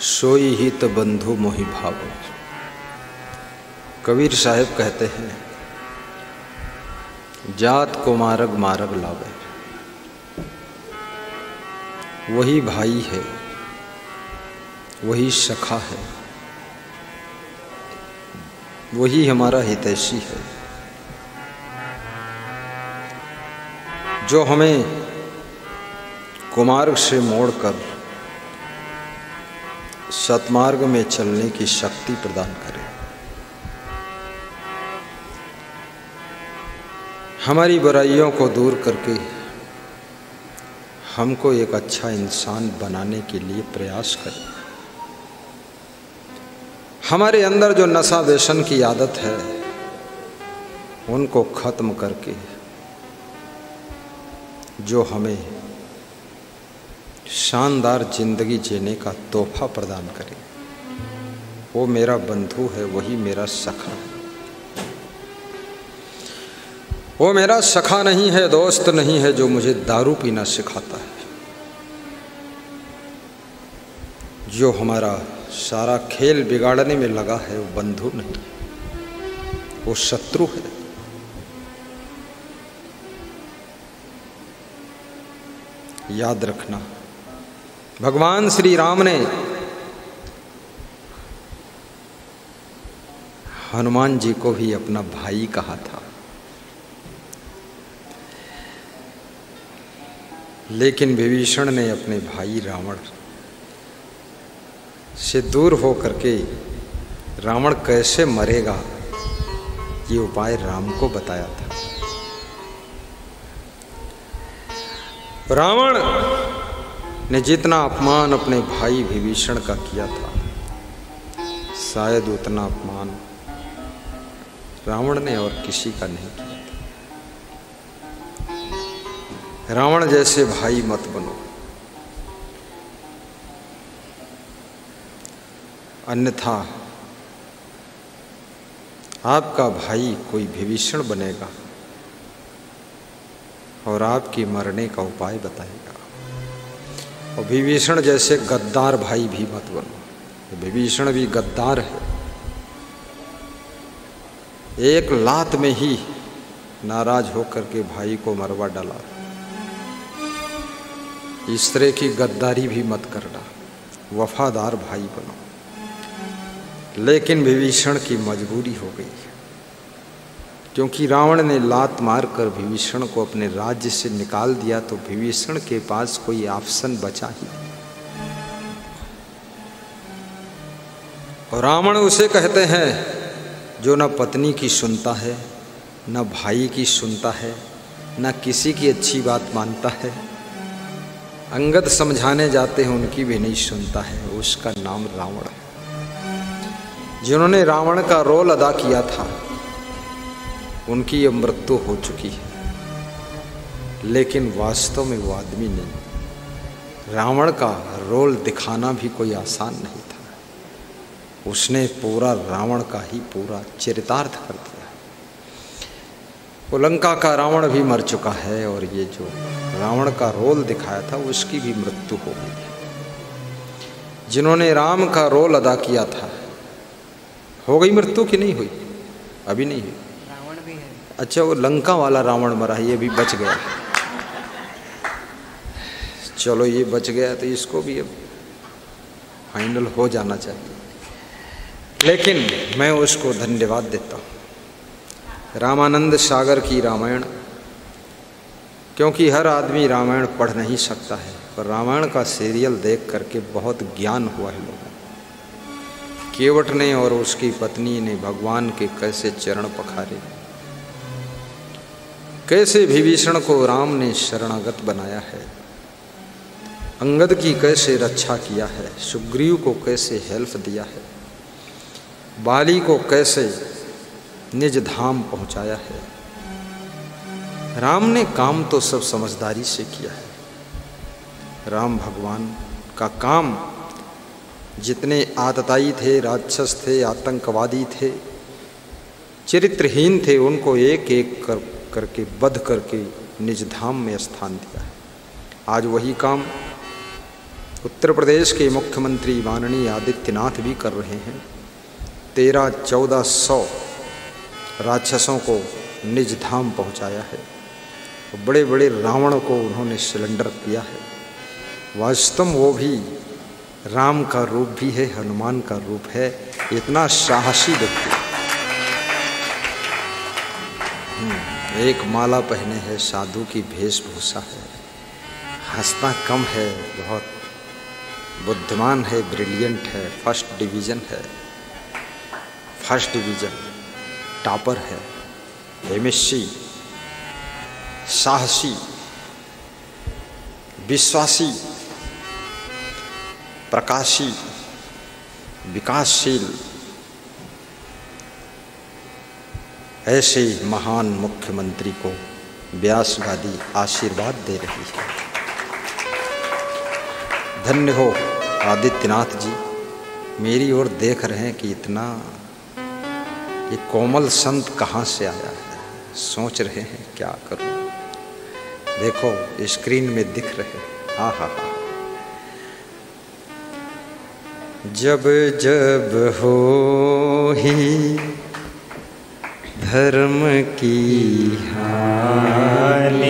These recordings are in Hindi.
सोई ही तो बंधु मोहि भाव। कबीर साहेब कहते हैं, जात को मारग मारग लावे। वही भाई है, वही सखा है, वही हमारा हितैषी है। जो हमें कुमार्ग से मोड़कर सतमार्ग में चलने की शक्ति प्रदान करे। हमारी बुराइयों को दूर करके हमको एक अच्छा इंसान बनाने के लिए प्रयास करें। हमारे अंदर जो नशा व्यसन की आदत है, उनको खत्म करके जो हमें शानदार ज़िंदगी जीने का तोहफा प्रदान करे। वो मेरा बंधु है, वही मेरा सखा है। वो मेरा सखा नहीं है, दोस्त नहीं है, जो मुझे दारू पीना सिखाता है। जो हमारा सारा खेल बिगाड़ने में लगा है, वो बंधु नहीं वो शत्रु है। याद रखना भगवान श्री राम ने हनुमान जी को भी अपना भाई कहा था। लेकिन विभीषण ने अपने भाई रावण से दूर हो करके रावण कैसे मरेगा, ये उपाय राम को बताया था। रावण ने जितना अपमान अपने भाई विभीषण का किया था, शायद उतना अपमान रावण ने और किसी का नहीं किया था। रावण जैसे भाई मत बनो। अन्यथा आपका भाई कोई विभीषण बनेगा और आपकी मरने का उपाय बताएगा। और विभीषण जैसे गद्दार भाई भी मत बनो। विभीषण भी गद्दार है। एक लात में ही नाराज़ होकर के भाई को मरवा डाला। इस तरह की गद्दारी भी मत करना। वफादार भाई बनो। लेकिन विभीषण की मजबूरी हो गई। क्योंकि रावण ने लात मारकर विभीषण को अपने राज्य से निकाल दिया तो विभीषण के पास कोई ऑप्शन बचा ही और रावण उसे कहते हैं, जो न पत्नी की सुनता है, न भाई की सुनता है, न किसी की अच्छी बात मानता है, अंगद समझाने जाते हैं, उनकी भी नहीं सुनता है, उसका नाम रावण है। जिन्होंने रावण का रोल अदा किया था उनकी अब मृत्यु हो चुकी है। लेकिन वास्तव में वो आदमी नहीं। रावण का रोल दिखाना भी कोई आसान नहीं था। उसने पूरा रावण का ही पूरा चरितार्थ कर दिया। वो लंका का रावण भी मर चुका है और ये जो रावण का रोल दिखाया था, उसकी भी मृत्यु हो गई है। जिन्होंने राम का रोल अदा किया था, हो गई मृत्यु की नहीं हुई? अभी नहीं हुई। अच्छा वो लंका वाला रावण मरा ये भी बच गया। चलो, ये बच गया तो इसको भी अब फाइनल हो जाना चाहिए। लेकिन मैं उसको धन्यवाद देता हूँ। रामानंद सागर की रामायण, क्योंकि हर आदमी रामायण पढ़ नहीं सकता है, पर रामायण का सीरियल देख करके बहुत ज्ञान हुआ है लोगों केवट ने और उसकी पत्नी ने भगवान के कैसे चरण पखारे। कैसे विभीषण को राम ने शरणागत बनाया है? अंगद की कैसे रक्षा किया है? सुग्रीव को कैसे हेल्प दिया है? बाली को कैसे निज धाम पहुँचाया है? राम ने काम तो सब समझदारी से किया है। राम भगवान का काम जितने आतताई थे, राक्षस थे, आतंकवादी थे, चरित्रहीन थे, उनको एक एक कर करके बध करके निज धाम में स्थान दिया है। आज वही काम उत्तर प्रदेश के मुख्यमंत्री माननीय आदित्यनाथ भी कर रहे हैं। तेरह चौदह सौ राक्षसों को निज धाम पहुँचाया है। तो बड़े बड़े रावण को उन्होंने सिलेंडर किया है। वास्तव वो भी राम का रूप भी है, हनुमान का रूप है। इतना साहसी व्यक्ति। एक माला पहने है, साधु की वेशभूषा है। हंसता कम है, बहुत बुद्धिमान है ब्रिलियंट है फ़र्स्ट डिवीज़न है। फ़र्स्ट डिवीज़न टॉपर है एमएससी साहसी, विश्वासी, प्रकाशी, विकासशील ऐसे महान मुख्यमंत्री को व्यासवादी आशीर्वाद दे रही है। धन्य हो आदित्यनाथ जी। मेरी ओर देख रहे हैं कि इतना, ये कोमल संत कहाँ से आया है? सोच रहे हैं क्या करूँ? देखो, स्क्रीन में दिख रहे हाँ हाँ हाँ। जब जब हो ही धर्म की हानि।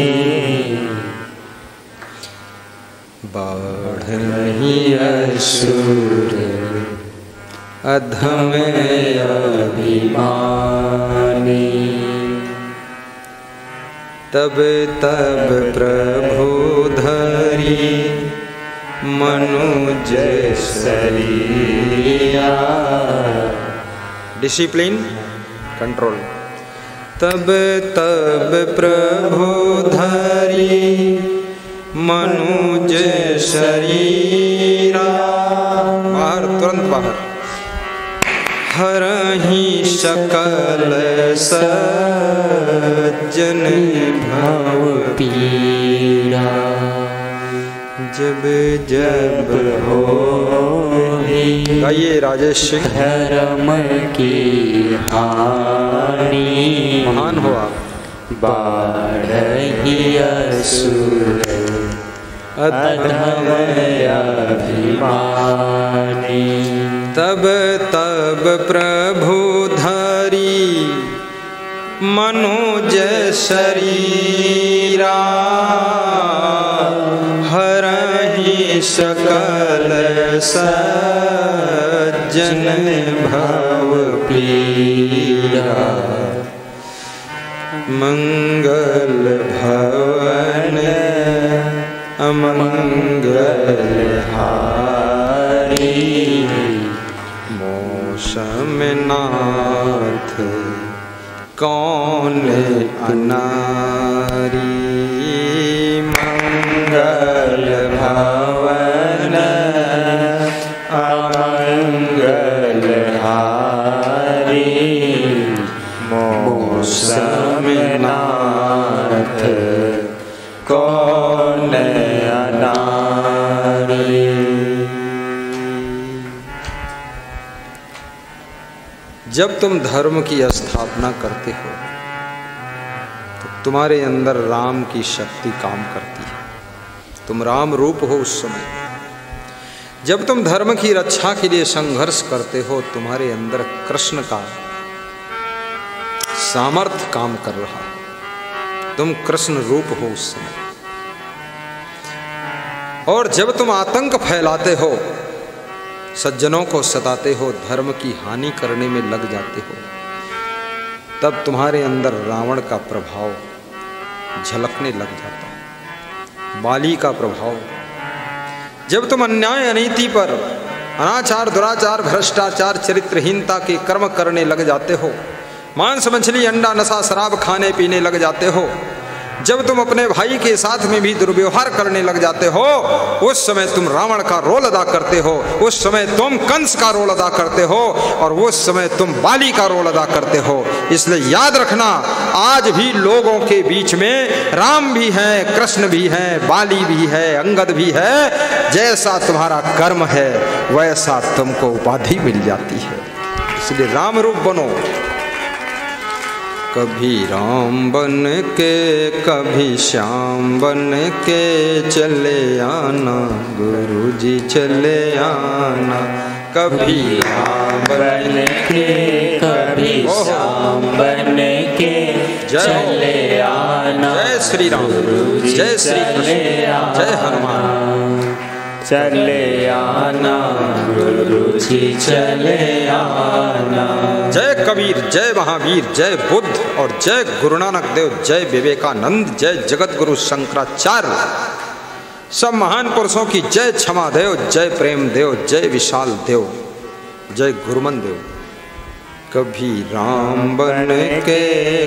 बाढ़ नहीं असुर, अधम अभिमानी। तब तब प्रभु धरी मनुज सरिया डिसिप्लिन कंट्रोल तब तब प्रभु धरी मनुज शरीरा। बाहर तुरंत बाहर। हर ही सकल सज्जन भव पीरा। जब जब हो गाइए राजेश सिंह। धर्म की हानि। महान हो बाढ़ ही असुर अधम अभिमानी तब तब प्रभु धरी मनुज शरीरा। हरहि सकल सज्जन भव पीड़ा मङ्गल भवमङ्गल मोसमनाथ कौन अनारी? मङ्गल भवन अमङ्गल हारी मौस जब तुम धर्म की स्थापना करते हो तो तुम्हारे अंदर राम की शक्ति काम करती है। तुम राम रूप हो उस समय। जब तुम धर्म की रक्षा के लिए संघर्ष करते हो, तुम्हारे अंदर कृष्ण का सामर्थ्य काम कर रहा है। तुम कृष्ण रूप हो उस समय। और जब तुम आतंक फैलाते हो सज्जनों को सताते हो, धर्म की हानि करने में लग जाते हो। तब तुम्हारे अंदर रावण का प्रभाव झलकने लग जाता है। बाली का प्रभाव। जब तुम अन्याय अनीति पर अनाचार, दुराचार, भ्रष्टाचार, चरित्रहीनता के कर्म करने लग जाते हो, मांस मछली, अंडा, नशा, शराब खाने पीने लग जाते हो जब तुम अपने भाई के साथ में भी दुर्व्यवहार करने लग जाते हो, उस समय तुम रावण का रोल अदा करते हो, उस समय तुम कंस का रोल अदा करते हो, और उस समय तुम बाली का रोल अदा करते हो। इसलिए याद रखना, आज भी लोगों के बीच में राम भी है, कृष्ण भी है, बाली भी है, अंगद भी है, जैसा तुम्हारा कर्म है, वैसा तुमको उपाधि मिल जाती है। इसलिए राम रूप बनो कभी राम बन के कभी श्याम बन के चले आना गुरु जी चले आना। कभी राम बन के कभी श्याम बन के चले आना जय श्री राम। जय श्री कृष्ण। जय हनुमान। चले आना, गुरु जी चले आना। जय कबीर, जय महावीर, जय बुद्ध और जय गुरु नानक देव, जय विवेकानंद, जय जगत गुरु शंकराचार्य। सब महान पुरुषों की जय क्षमा देव, जय प्रेम देव, जय विशाल देव, जय गुरुमन देव। कभी राम बन के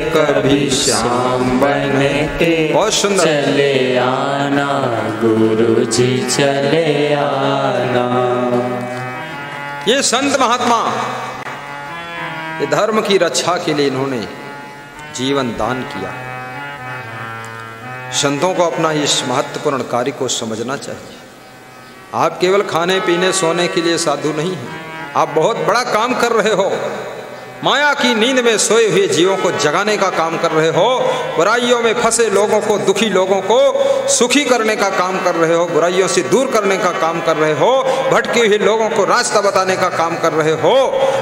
कभी श्याम बन के। बहुत सुंदर। चले आना गुरु जी चले आना। ये संत महात्मा ये धर्म की रक्षा के लिए इन्होंने जीवन दान किया। संतों को अपना इस महत्वपूर्ण कार्य को समझना चाहिए। आप केवल खाने पीने सोने के लिए साधु नहीं हैं। आप बहुत बड़ा काम कर रहे हो। माया की नींद में सोए हुए जीवों को जगाने का काम कर रहे हो, बुराइयों में फंसे लोगों को, दुखी लोगों को सुखी करने का काम कर रहे हो, बुराइयों से दूर करने का काम कर रहे हो, भटके हुए लोगों को रास्ता बताने का काम कर रहे हो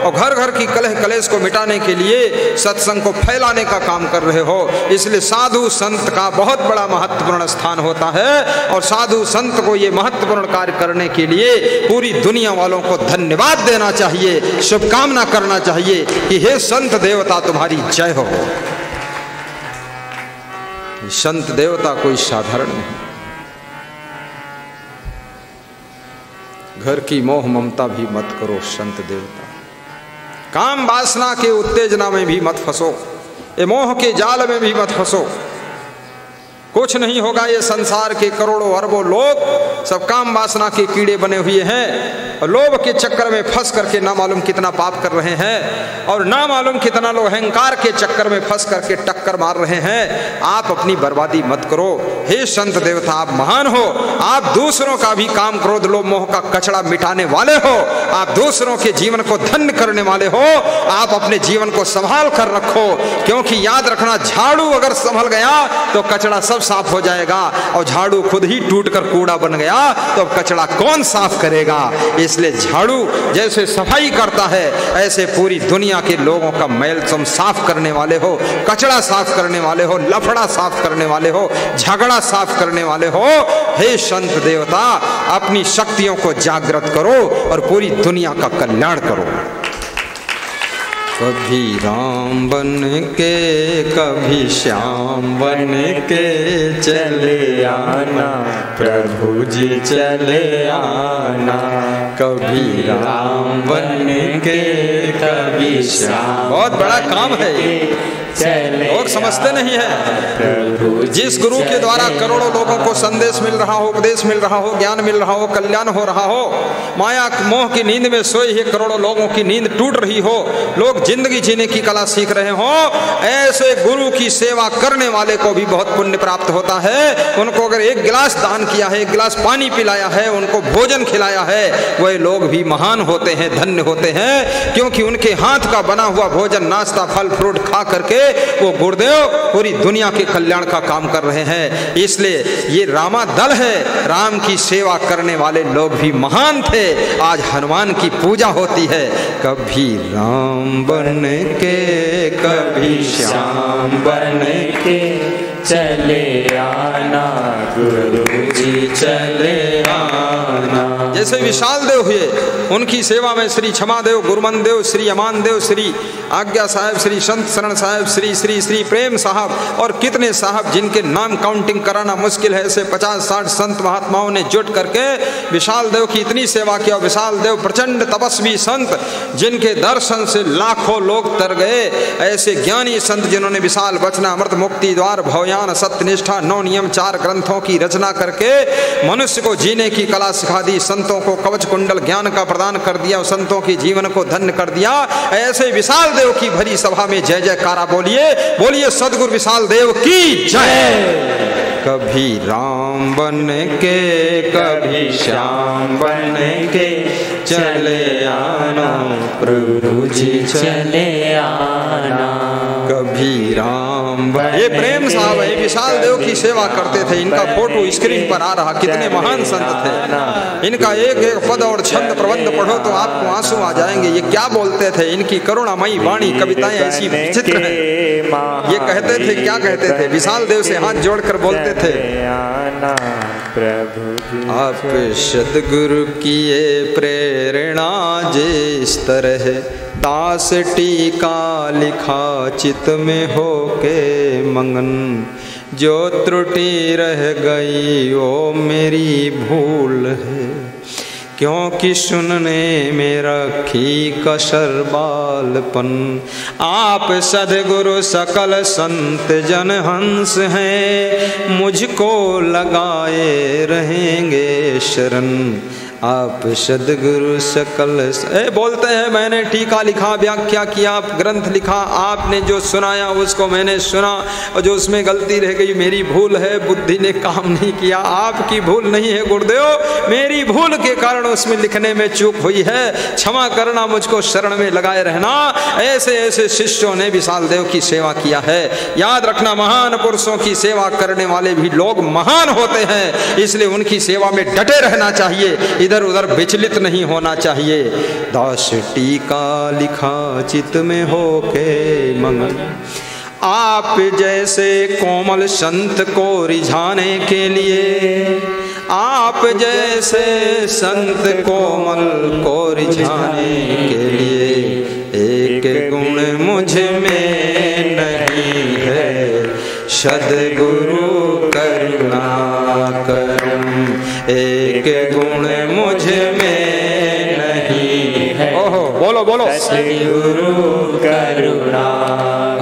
और घर घर की कलह कलेश को मिटाने के लिए सत्संग को फैलाने का काम कर रहे हो। इसलिए साधु संत का बहुत बड़ा महत्वपूर्ण स्थान होता है और साधु संत को ये महत्वपूर्ण कार्य करने के लिए पूरी दुनिया वालों को धन्यवाद देना चाहिए, शुभकामना करना चाहिए। कि हे संत देवता, तुम्हारी जय हो। संत देवता कोई साधारण नहीं। घर की मोह ममता भी मत करो, संत देवता। काम वासना के उत्तेजना में भी मत फंसो। ये मोह के जाल में भी मत फंसो। कुछ नहीं होगा। ये संसार के करोड़ों अरबों लोग सब काम वासना के कीड़े बने हुए हैं और लोभ के चक्कर में फंस करके ना मालूम कितना पाप कर रहे हैं और ना मालूम कितना लोग अहंकार के चक्कर में फंस करके टक्कर मार रहे हैं। आप अपनी बर्बादी मत करो। हे संत देवता, आप महान हो। आप दूसरों का भी काम क्रोध, लोभ, मोह का कचड़ा मिटाने वाले हो। आप दूसरों के जीवन को धन्य करने वाले हो। आप अपने जीवन को संभाल कर रखो। क्योंकि याद रखना, झाड़ू अगर संभल गया तो कचड़ा सब साफ़ हो जाएगा और झाड़ू खुद ही टूट कर कूड़ा बन गया तो अब कचड़ा कौन साफ़ करेगा? इसलिए झाड़ू जैसे सफ़ाई करता है, ऐसे पूरी दुनिया के लोगों का मैल तुम साफ़ करने वाले हो, कचड़ा साफ़ करने वाले हो, लफड़ा साफ़ करने वाले हो, झगड़ा साफ़ करने वाले हो। हे संत देवता, अपनी शक्तियों को जागृत करो और पूरी दुनिया का कल्याण करो। कभी राम बन के कभी श्याम बन के चले आना। प्रभु जी चले आना। कभी राम बन के कभी श्याम बहुत बड़ा काम है ये। लोग समझते नहीं है। जिस गुरु के द्वारा करोड़ों लोगों को संदेश मिल रहा हो उपदेश मिल रहा हो ज्ञान मिल रहा हो कल्याण हो रहा हो माया मोह की नींद में सोए हुए करोड़ों लोगों की नींद टूट रही हो लोग ज़िंदगी जीने की कला सीख रहे हो ऐसे गुरु की सेवा करने वाले को भी बहुत पुण्य प्राप्त होता है। उनको अगर एक गिलास दान किया है एक गिलास पानी पिलाया है उनको भोजन खिलाया है वह लोग भी महान होते हैं, धन्य होते हैं, क्योंकि उनके हाथ का बना हुआ भोजन, नाश्ता, फल, फ्रूट खा करके वो गुरुदेव पूरी दुनिया के कल्याण का काम कर रहे हैं। इसलिए ये रामा दल है, राम की सेवा करने वाले लोग भी महान थे। आज हनुमान की पूजा होती है। कभी राम बन के, कभी श्याम बन के चले आना गुरु जी चले आना। जैसे विशाल देव हुए, उनकी सेवा में श्री क्षमा देव गुरुमन देव श्री अमान देव श्री आज्ञा साहब, श्री संत शरण साहब, श्री श्री श्री प्रेम साहब और कितने साहब जिनके नाम काउंटिंग कराना मुश्किल है, ऐसे पचास, साठ संत महात्माओं ने जुट करके विशाल देव की इतनी सेवा की और विशाल देव प्रचंड तपस्वी संत, जिनके दर्शन से लाखों लोग तर गए। ऐसे ज्ञानी संत जिन्होंने विशाल वचना, अमृत मुक्ति द्वार, भवयान, सत्यनिष्ठा, नौ नियम, चार ग्रंथों की रचना करके मनुष्य को जीने की कला सिखा दी। संतों को कवच कुंडल ज्ञान का प्रदान कर दिया संतों के जीवन को धन्य कर दिया। ऐसे विशाल देव की भरी सभा में जय जयकारा बोलिए बोलिए, सदगुरु विशाल देव की जय। कभी राम बन के, कभी श्याम बन के चले आना प्रभु जी चले आना। कभी राम ये प्रेम साहब है विशाल देव की सेवा करते थे। इनका फ़ोटो स्क्रीन पर आ रहा कितने महान संत थे। इनका एक एक पद और छंद प्रबंध पढ़ो तो आपको आँसू आ जाएँगे। ये क्या बोलते थे? इनकी करुणामयी वाणी कविताएँ ऐसी विचित्र है। ये कहते थे क्या कहते थे? विशाल देव से हाथ जोड़कर बोलते थे। प्रभु आप सदगुरु की ये प्रेरणा जिस तरह दास टीका लिखा चित में हो के मंगन, जो त्रुटि रह गई वो मेरी भूल है। क्योंकि सुनने में रखी कसर बालपन, आप सदगुरु सकल संत जन हंस हैं, मुझको लगाए रहेंगे शरण। आप सदगुरु सकल ए, बोलते हैं, मैंने टीका लिखा, व्याख्या किया, ग्रंथ लिखा, आपने जो सुनाया, उसको मैंने सुना, और जो उसमें गलती रह गई, मेरी भूल है, बुद्धि ने काम नहीं किया, आपकी भूल नहीं है, गुरुदेव, मेरी भूल के कारण उसमें लिखने में चूक हुई है, क्षमा करना मुझको शरण में लगाए रहना, ऐसे ऐसे शिष्यों ने विशाल देव की सेवा किया है, याद रखना, महान पुरुषों की सेवा करने वाले भी लोग महान होते हैं, इसलिए उनकी सेवा में डटे रहना चाहिए इधर उधर विचलित नहीं होना चाहिए। दास टीका लिखा चित में हो के मंगल आप जैसे कोमल संत को रिझाने के लिए, आप जैसे संत कोमल को रिझाने के लिए, एक गुण मुझमें नहीं है। सदगुरु करुणा करम, एक गुण बोलो। सदगुरु करुणा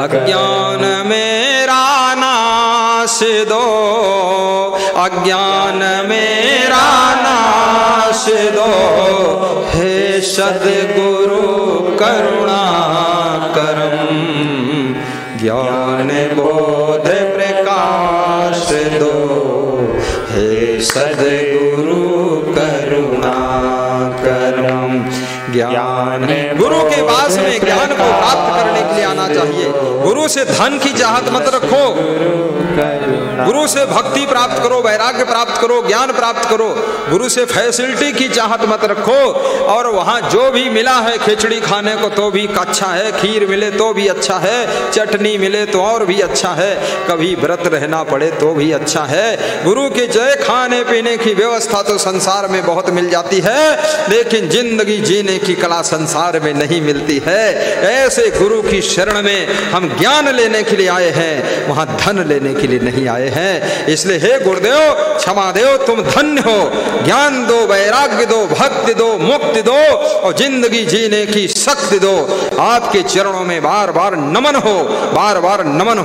अज्ञान मेरा नाश दो। अज्ञान मेरा नाश दो। हे सदगुरु, करुणा, करम। ज्ञान बोध प्रकाश दो। हे सदगुरु, करुणा, करम। ज्ञान पास में ज्ञान को प्राप्त करने के लिए आना चाहिए। गुरु से धन की चाहत मत रखो। गुरु से भक्ति प्राप्त करो, वैराग्य प्राप्त करो, ज्ञान प्राप्त करो। गुरु से फैसिलिटी की चाहत मत रखो। और वहाँ जो भी मिला है खिचड़ी खाने को तो भी अच्छा है। खीर मिले तो भी अच्छा है। चटनी मिले तो और भी अच्छा है। कभी व्रत रहना पड़े तो भी अच्छा है। गुरु के जय खाने पीने की व्यवस्था तो संसार में बहुत मिल जाती है। लेकिन ज़िंदगी जीने की कला संसार में नहीं मिलती है। ऐसे गुरु की शरण में हम ज्ञान लेने के लिए आए हैं। वहाँ धन लेने के लिए नहीं आए हैं। इसलिए हे गुरुदेव, क्षमा देव, तुम धन्य हो। ज्ञान दो, वैराग्य दो, भक्ति दो, मुक्ति दो, और ज़िंदगी जीने की शक्ति दो। आपके चरणों में बार बार नमन हो बार बार नमन हो।